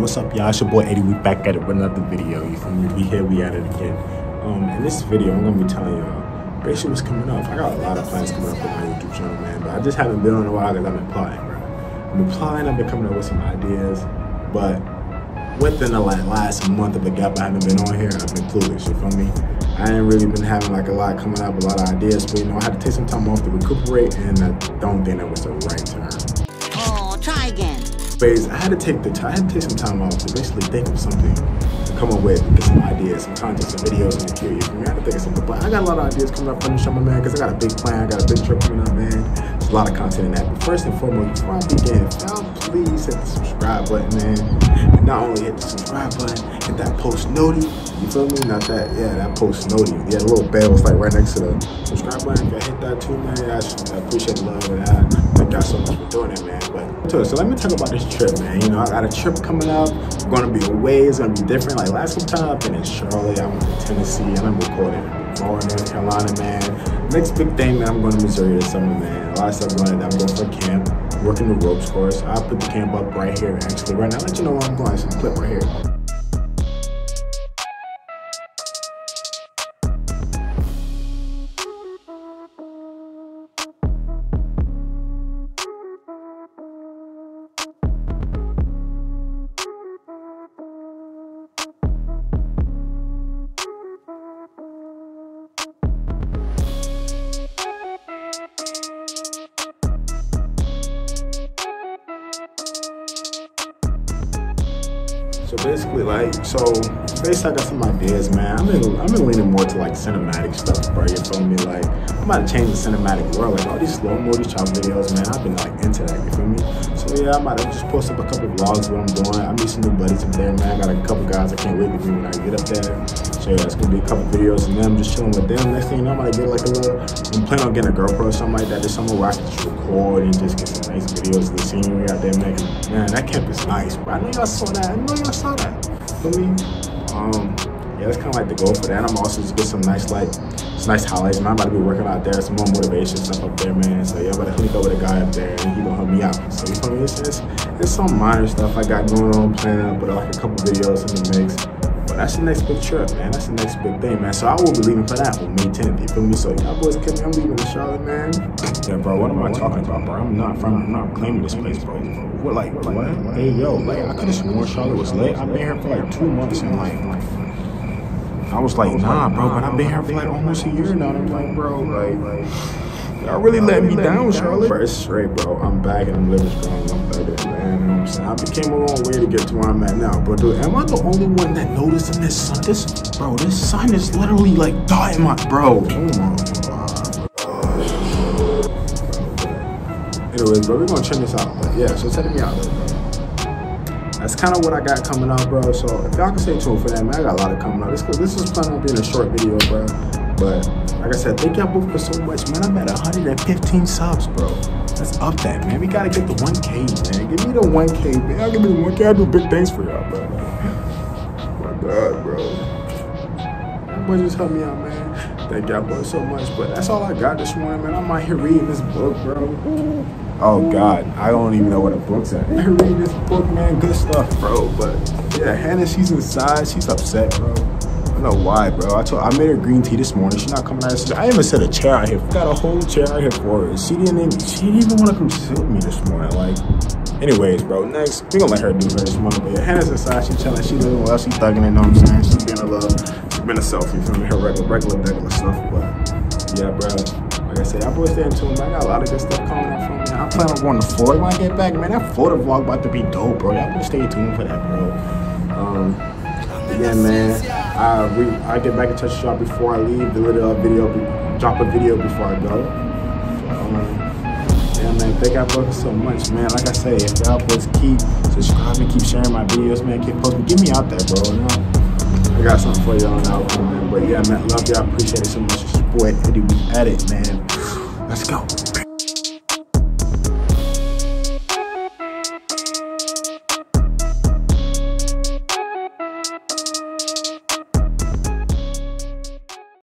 What's up, y'all? It's your boy Eddie. We back at it with another video. You feel me? We here, we at it again. Um, in this video, I'm gonna be telling y'all basically what's coming up. I got a lot of plans coming up on my YouTube channel, man, but I just haven't been on a while because I've been plotting, bro. I've been plotting, I've been coming up with some ideas, but within the like last month of the gap I haven't been on here, I've been clueless. You feel me? I ain't really been having like a lot coming up, a lot of ideas, but you know, I had to take some time off to recuperate, and I don't think that was the right time. Phase, I had to take the time, I had to take some time off to basically think of something to come up with, get some ideas, some content, some videos the future. For me, I had to think of something, but I got a lot of ideas coming up from the show, my man, because I got a big plan, I got a big trip coming up, man. There's a lot of content in that. But first and foremost, before I begin, y'all please hit the subscribe button, man. And not only hit the subscribe button, hit that post noti. You feel me? Not that, yeah, that post noti. Yeah, the little bell is like right next to the subscribe button. If you hit that too, man, I, I appreciate the love. Y'all so much for doing it, man. But so, so let me talk about this trip, man. You know, I got a trip coming up. I'm gonna be away. It's gonna be different. Like last time I've been in Charlotte. I went to Tennessee. and I'm recording Florida, North Carolina, man. Next big thing, man. I'm going to Missouri this summer, man. A lot of stuff going. on. I'm going for camp, working the ropes course. I'll put the camp up right here, actually. Right now, let you know where I'm going. A clip right here. So basically, like, so basically, I got some ideas, man. I'm in, I'm in leaning more to like cinematic stuff, bro. You feel me? Like, I'm about to change the cinematic world. Like all these slow mo, these videos, man. I've been like into that. You feel me? So yeah, I might to just post up a couple vlogs of what I'm doing. I meet some new buddies up there, man. I got a couple guys I can't wait to meet when I get up there. So yeah, it's gonna be a couple videos of them just chilling with them. Next thing you know, I'm gonna get like a little. I'm planning on getting a GoPro or something like that. Just somewhere where I can just record and just get some nice videos of the scenery out there, man. Man, that camp is nice, bro. I know y'all saw that. I know y'all saw that. Feel me? Um, yeah, that's kind of like the goal for that. I'm also just get some nice like, some nice highlights. Man, I'm about to be working out there, some more motivation stuff up there, man. So yeah, I'm about to link up with a guy up there, and he gonna help me out. So you feel me? It's, it's, it's some minor stuff I got going on, planning up, but like a couple videos in the mix. But that's the next big trip, man. That's the next big thing, man. So I will be leaving for that on May 10th. You feel me? So y'all boys kill me. I'm leaving to Charlotte, man. Yeah, bro. What am I talking about, bro? I'm not from. I'm not claiming this place, bro. What, like, what? Hey, yo, like, I could have sworn Charlotte was lit. I've been here for like two months, and like, I was like, nah, bro. But I've been here for like almost a year now. I'm like, bro, like. Y'all really let me down, Charlotte. Bro, it's straight, bro. I'm back and I'm living strong. I'm better, man. You know what I'm saying? I became a long way to get to where I'm at now. But dude, am I the only one that noticing this sun? This, bro, this sun is literally like dying my, bro. Oh my god. Anyways, bro, we're gonna check this out. But yeah, so check me out, bro. That's kind of what I got coming up, bro. So if y'all can stay tuned for that, man, I got a lot of coming up. This, this is planning on being a short video, bro. But like I said, thank y'all both for so much, man. I'm at 115 subs, bro. Let's up that, man. We gotta get the 1K, man. Give me the 1K, man. I'll give me the 1K. I do big things for y'all, bro. My God, bro. That boy just helped me out, man. Thank y'all boys so much. But that's all I got this morning, man. I'm out here reading this book, bro. Oh God, I don't even know what a book's at. I read this book, man. Good stuff, bro. But yeah, Hannah, she's inside. She's upset, bro. I don't know why, bro. I told I made her green tea this morning. She's not coming out. I even set a chair out here. Got a whole chair out here for her. She didn't. Even, she didn't even want to come sit with me this morning. Like, anyways, bro. Next, we gonna let her do her this morning. But yeah, Hannah's inside. She chilling. She doing well. She thugging it. Know what I'm saying? She being a little. She been a selfie from her regular, regular, regular stuff. But yeah, bro. Like I said, y'all boys stay in tune, man. I got a lot of good stuff coming up from me. I plan on going to Florida when I get back, man. That Florida vlog about to be dope, bro. Y'all boys stay tuned for that, bro. Um, yeah, man. I re I get back in touch with y'all before I leave. The little video, drop a video before I go. Um, yeah, man. Thank y'all boys so much, man. Like I say, if y'all boys keep subscribing, keep sharing my videos, man. Keep posting. Get me out there, bro. You know? I got something for y'all now, man. But yeah, man. Love y'all. Appreciate it so much. Boy Eddie. We at it, man. Let's go.